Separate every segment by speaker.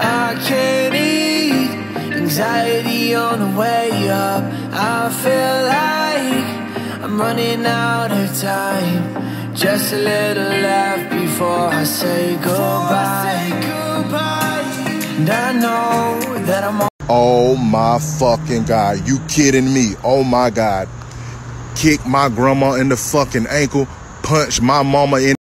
Speaker 1: I can't eat, anxiety on the way up. I feel like I'm running out of time. Just a little left before I say goodbye. And I know that I'm on.
Speaker 2: Oh my fucking god. You kidding me? Oh my god. Kick my grandma in the fucking ankle, punch my mama in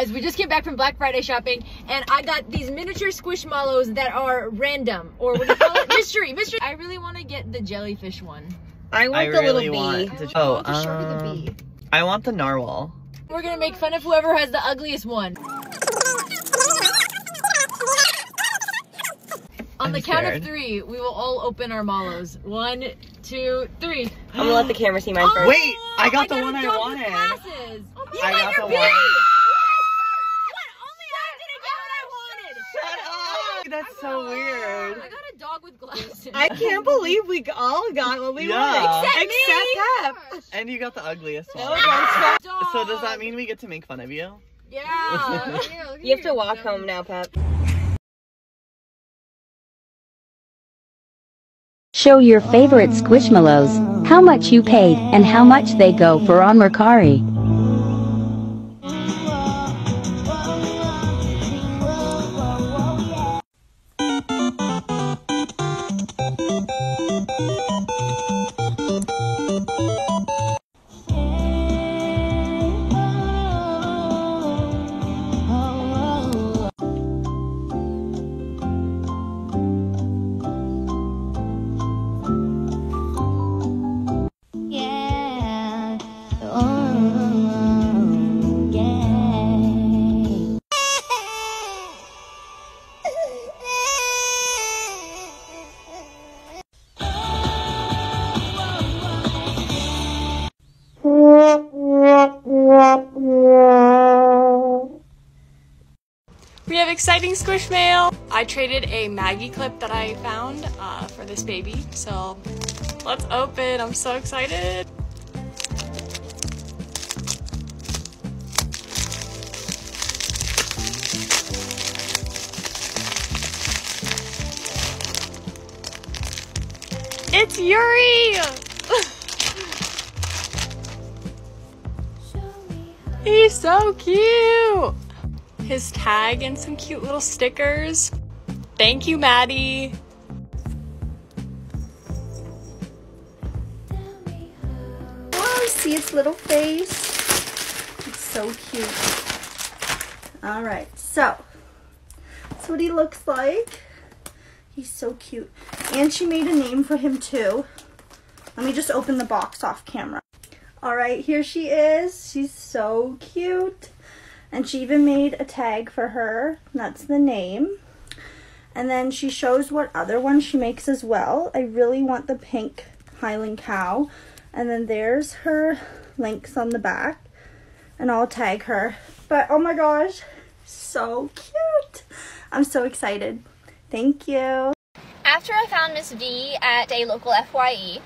Speaker 3: guys, we just came back from Black Friday shopping and I got these miniature squishmallows that are random or what do you call it? mystery, mystery. I really want to get the jellyfish one.
Speaker 4: I want
Speaker 5: I
Speaker 4: the
Speaker 5: really
Speaker 4: little bee.
Speaker 5: want to.
Speaker 3: I
Speaker 5: Oh,
Speaker 3: want the shark the
Speaker 5: um,
Speaker 3: bee.
Speaker 5: I want the narwhal.
Speaker 3: We're gonna make fun of whoever has the ugliest one. On
Speaker 5: I'm
Speaker 3: the count of three, we will all open our mallows. One, two, three.
Speaker 4: I'm gonna let the camera see mine first.
Speaker 5: Wait, I got the
Speaker 3: a
Speaker 5: one I wanted.
Speaker 3: Glasses. You
Speaker 5: I
Speaker 3: got
Speaker 5: got
Speaker 3: your
Speaker 5: the
Speaker 3: bee.
Speaker 5: one.
Speaker 3: What? Only I didn't get what I wanted.
Speaker 5: Shut up! That's so weird.
Speaker 3: I got a dog with glasses.
Speaker 4: I can't believe we all got what we
Speaker 5: Yeah.
Speaker 4: wanted.
Speaker 3: Except
Speaker 4: Except
Speaker 3: me.
Speaker 4: Pep.
Speaker 5: And you got the ugliest oh one.
Speaker 3: Dog.
Speaker 5: So does that mean we get to make fun of you?
Speaker 3: Yeah.
Speaker 4: You have to walk home now, Pep.
Speaker 6: Show your favorite Squishmallows, how much you paid, and how much they go for on Mercari.
Speaker 7: Exciting squish mail. I traded a Maggie clip that I found uh, for this baby. So let's open. I'm so excited. It's Yuri! He's so cute! His tag and some cute little stickers. Thank you, Maddie.
Speaker 8: Oh, see its little face. It's so cute. All right, so that's what he looks like. He's so cute. And she made a name for him too. Let me just open the box off camera. All right, here she is. She's so cute. And she even made a tag for her. That's the name. And then she shows what other one she makes as well. I really want the pink Highland cow. And then there's her links on the back. And I'll tag her. But oh my gosh, so cute. I'm so excited. Thank you.
Speaker 9: After I found Miss V at a local FYE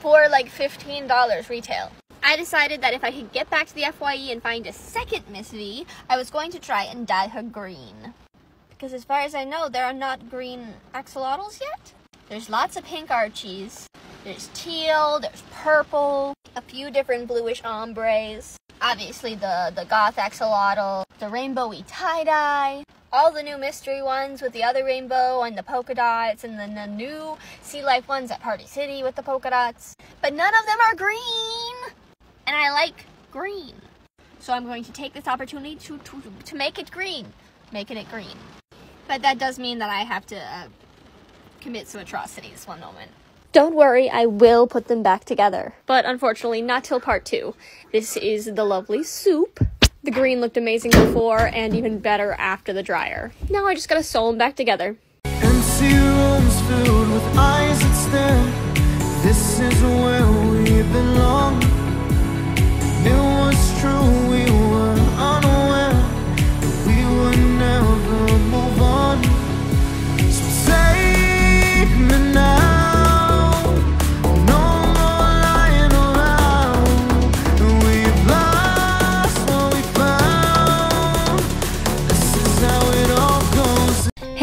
Speaker 9: for like $15 retail, I decided that if I could get back to the FYE and find a second Miss V, I was going to try and dye her green. Because as far as I know, there are not green axolotls yet. There's lots of pink Archies. There's teal, there's purple, a few different bluish ombres. Obviously the, the goth axolotl, the rainbowy tie-dye, all the new mystery ones with the other rainbow and the polka dots, and then the new sea life ones at Party City with the polka dots. But none of them are green! And I like green. So I'm going to take this opportunity to, to, to make it green. Making it green. But that does mean that I have to uh, commit some atrocities one moment. Don't worry, I will put them back together. But unfortunately, not till part two. This is the lovely soup. The green looked amazing before and even better after the dryer. Now I just gotta sew them back together.
Speaker 1: Empty rooms filled with eyes that stare. This is where we belong.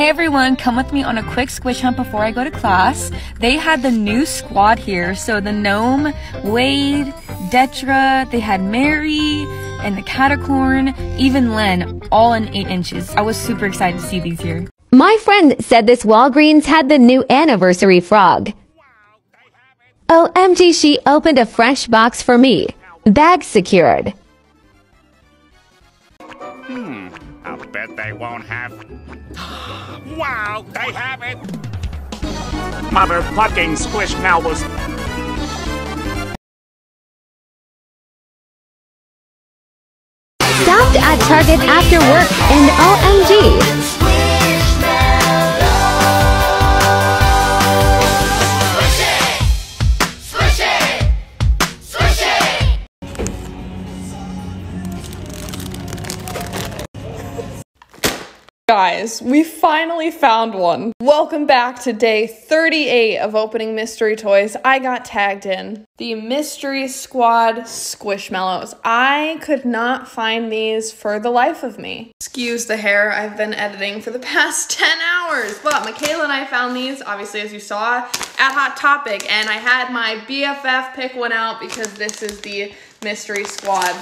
Speaker 10: Hey everyone, come with me on a quick squish hunt before I go to class. They had the new squad here, so the gnome, Wade, Detra, they had Mary, and the Catacorn, even Len, all in 8 inches. I was super excited to see these here.
Speaker 11: My friend said this Walgreens had the new anniversary frog. OMG, she opened a fresh box for me. Bag secured.
Speaker 12: Hmm, I'll bet they won't have. wow, they have it! Motherfucking Squishmallows!
Speaker 11: At Target after work and OMG.
Speaker 7: Guys, we finally found one. Welcome back to day 38 of opening mystery toys. I got tagged in. The Mystery Squad Squishmallows. I could not find these for the life of me. Excuse the hair, I've been editing for the past 10 hours. But Michaela and I found these, obviously as you saw, at Hot Topic. And I had my BFF pick one out because this is the Mystery Squad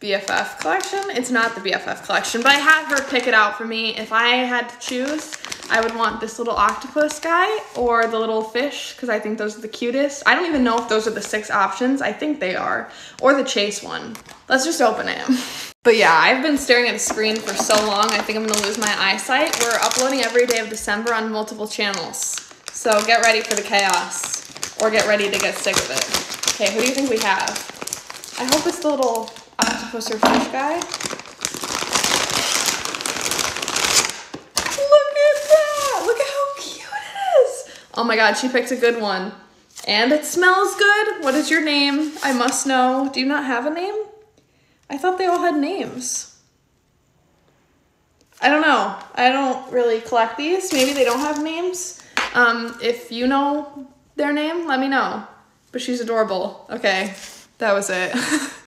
Speaker 7: BFF collection. It's not the BFF collection, but I had her pick it out for me. If I had to choose, I would want this little octopus guy or the little fish because I think those are the cutest. I don't even know if those are the six options. I think they are. Or the chase one. Let's just open it. But yeah, I've been staring at a screen for so long, I think I'm gonna lose my eyesight. We're uploading every day of December on multiple channels. So get ready for the chaos. Or get ready to get sick of it. Okay, who do you think we have? I hope it's the little octopus fish guy. Look at that! Look at how cute it is! Oh my god, she picked a good one. And it smells good. What is your name? I must know. Do you not have a name? I thought they all had names. I don't know. I don't really collect these. Maybe they don't have names. Um, if you know their name, let me know. But she's adorable. Okay, that was it.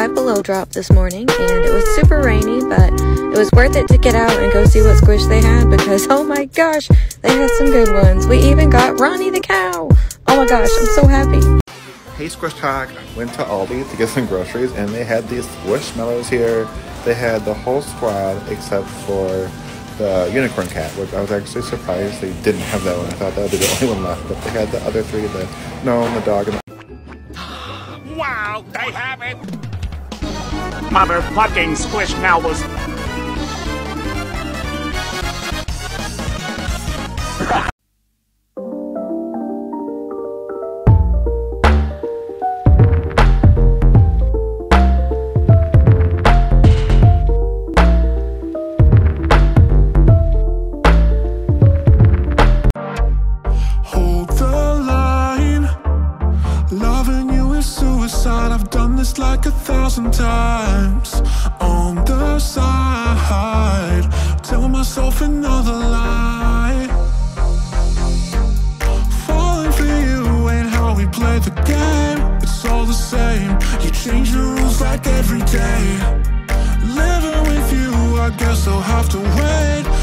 Speaker 13: 5 below drop this morning and it was super rainy but it was worth it to get out and go see what squish they had because oh my gosh they had some good ones. We even got ronnie the cow. Oh my gosh i'm so happy.
Speaker 14: Hey SquishTok I went to aldi to get some groceries and they had these squishmallows here. They had the whole squad except for the unicorn cat, which I was actually surprised they didn't have that one. I thought that would be the only one left, but they had the other three, the gnome, the dog, and the...
Speaker 12: wow, they have it! Motherfucking Squishmallows!
Speaker 1: just like a thousand times on the side. Tell myself another lie. Falling for you ain't how we play the game. It's all the same. You change the rules like every day. Living with you, I guess I'll have to wait.